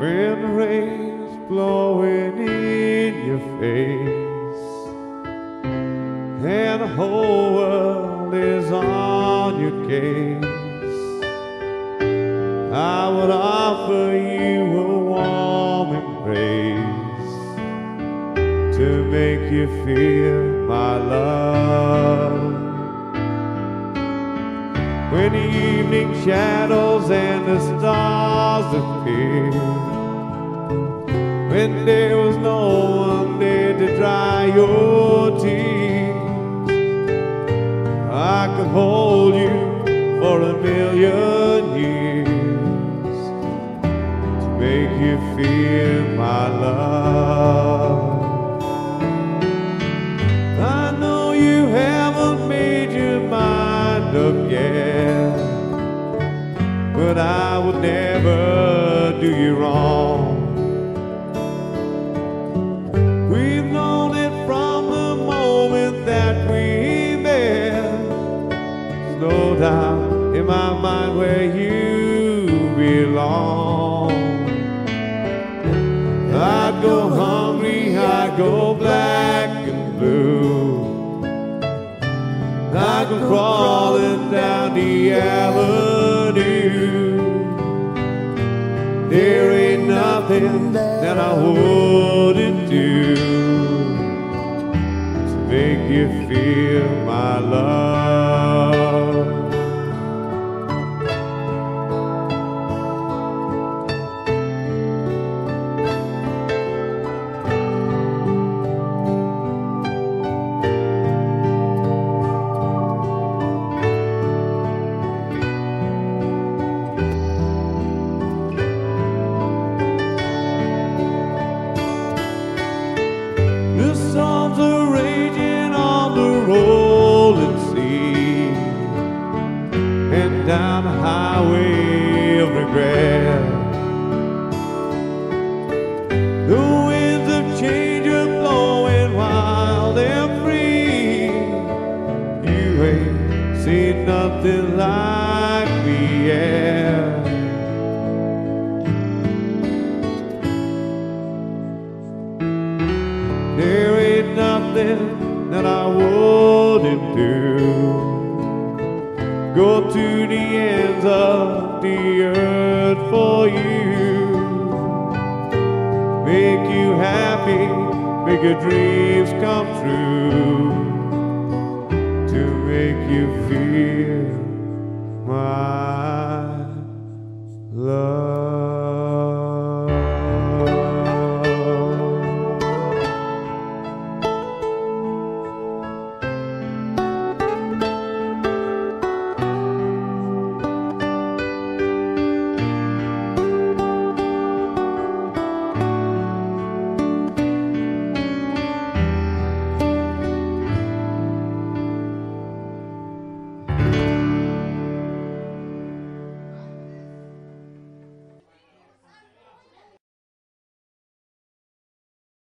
when the rain's blowing in your face and the whole world is on your case I would offer you a warm embrace to make you feel my love. When the evening shadows and the when there was no one there to dry your tears, I could hold you for a million years to make you feel my love. But I would never do you wrong. We've known it from the moment that we met. No doubt in my mind where you belong. I'd go hungry, I'd go black and blue. I'd go crawling down the avenue. That I wouldn't do highway of regret. The winds of change are blowing wild and free. You ain't seen nothing like me yet. There ain't nothing that I wouldn't do. Go to the ends of the earth for you. Make you happy, make your dreams come true. To make you feel my